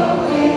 away.